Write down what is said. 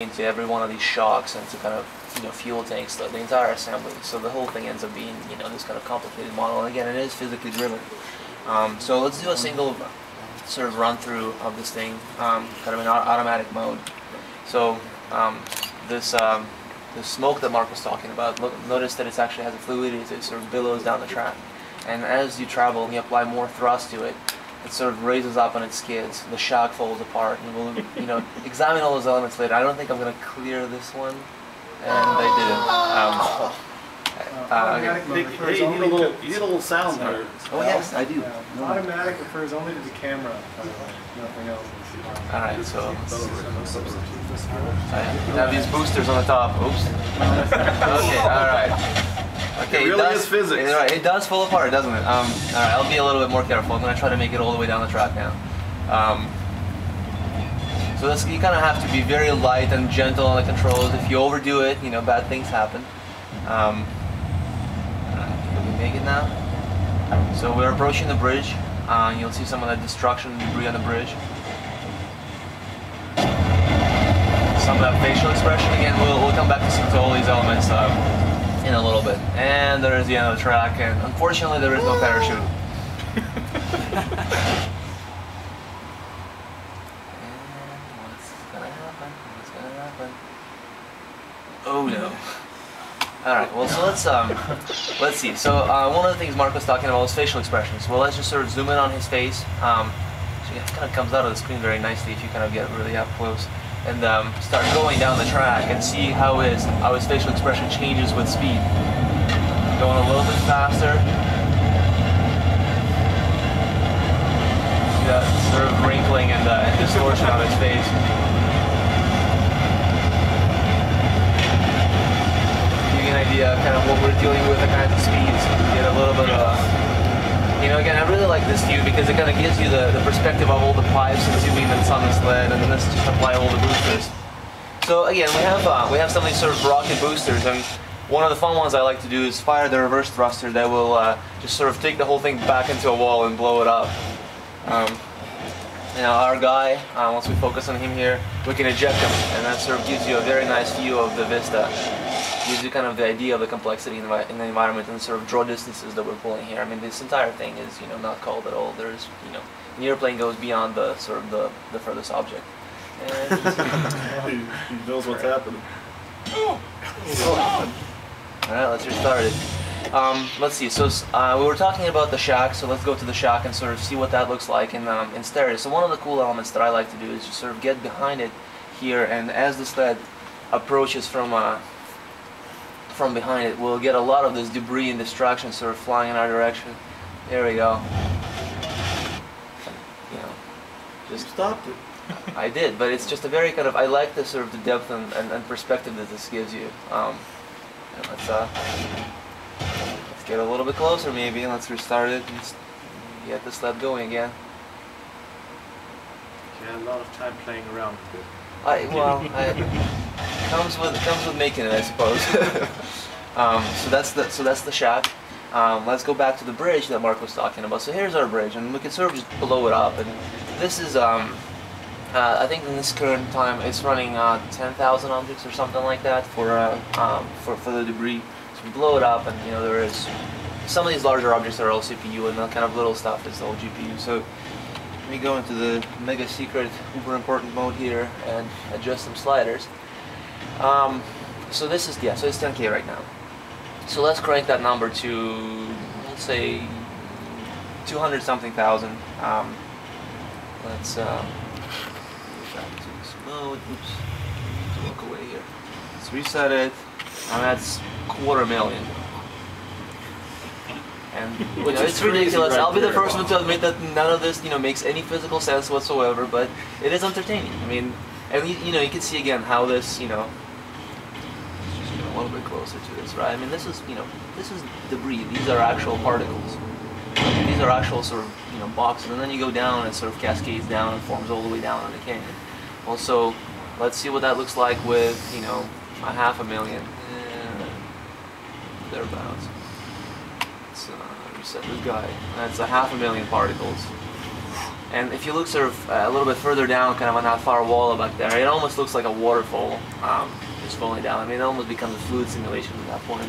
into every one of these shocks and to kind of you know fuel tanks the, the entire assembly. So the whole thing ends up being you know this kind of complicated model. And again, it is physically driven. Um, so let's do a single sort of run through of this thing, um, kind of in automatic mode. So um, this um, the smoke that Mark was talking about, look, notice that it actually has a fluidity it sort of billows down the track. And as you travel and you apply more thrust to it, it sort of raises up on its skids. The shock falls apart, and we'll you know examine all those elements later. I don't think I'm going to clear this one, and I didn't. Um, uh, okay. Hey, hey, you, need a little, you need a little sound there. Oh yes, I do. Yeah. Automatic refers only to the camera, by the way, nothing else. Alright, so I have these boosters on the top. Oops. okay, it really does, is physics. Right, it does fall apart, doesn't it? Um, alright, I'll be a little bit more careful. I'm going to try to make it all the way down the track now. Um, so this, you kind of have to be very light and gentle on the controls. If you overdo it, you know, bad things happen. Um, can we make it now? So we're approaching the bridge. Uh, you'll see some of the destruction and debris on the bridge. Some of that facial expression. Again, we'll, we'll come back to, some, to all these elements um, in a little bit. And there is the end of the track, and unfortunately there is no parachute. Oh no. Alright, well so let's um let's see. So uh, one of the things Mark was talking about was facial expressions. Well let's just sort of zoom in on his face. Um so it kind of comes out of the screen very nicely if you kind of get really up close. And um, start going down the track and see how his how his facial expression changes with speed. Going a little bit faster. See that sort of wrinkling and, uh, and distortion on his face. an idea kind of what we're dealing with, the kinds of speeds. Get a little bit of, you know, again, I really like this view because it kind of gives you the, the perspective of all the pipes and zooming that's on this lid, and then let's just apply all the boosters. So again, we have uh, we have some of these sort of rocket boosters, and one of the fun ones I like to do is fire the reverse thruster that will uh, just sort of take the whole thing back into a wall and blow it up. Um, now our guy, uh, once we focus on him here, we can eject him, and that sort of gives you a very nice view of the vista gives you kind of the idea of the complexity in the, in the environment and sort of draw distances that we're pulling here. I mean, this entire thing is, you know, not culled at all. There's, you know, the airplane goes beyond the sort of the, the furthest object. he, he knows what's happening. Oh. All right, let's restart it. Um, let's see. So uh, we were talking about the shack, so let's go to the shack and sort of see what that looks like in um, in stereo. So one of the cool elements that I like to do is just sort of get behind it here, and as the sled approaches from uh, from behind it, we'll get a lot of this debris and destruction sort of flying in our direction. There we go. You know, just stopped it. I did, but it's just a very kind of, I like the sort of the depth and, and, and perspective that this gives you. Um, let's, uh, let's get a little bit closer maybe, and let's restart it and get the sled going again. You had a lot of time playing around with it. I, well, I, comes with comes with making it, I suppose. um, so that's the so that's the shack. Um, let's go back to the bridge that Mark was talking about. So here's our bridge, and we can sort of just blow it up. And this is, um, uh, I think in this current time, it's running uh, 10,000 objects or something like that for uh, um, for for the debris. So we blow it up, and you know there is some of these larger objects are all CPU, and the kind of little stuff is all GPU. So let me go into the mega secret, uber important mode here and adjust some sliders. Um, so this is, yeah, so it's 10K right now. So let's crank that number to, let's say, 200 something thousand. Um, let's, uh, back to this mode. Oops, to walk away here. Let's reset it. And that's quarter million. And you know, it's ridiculous. Right I'll be the first one to admit that none of this, you know, makes any physical sense whatsoever. But it is entertaining. I mean, and you, you know, you can see again how this, you know, a little bit closer to this, right? I mean, this is, you know, this is debris. These are actual particles. These are actual sort of, you know, boxes. And then you go down and sort of cascades down and forms all the way down in the canyon. Also, let's see what that looks like with, you know, a half a million. Thereabouts. Let's uh, reset this guy. That's a half a million particles. And if you look sort of uh, a little bit further down, kind of on that far wall back there, it almost looks like a waterfall um, just falling down. I mean, it almost becomes a fluid simulation at that point.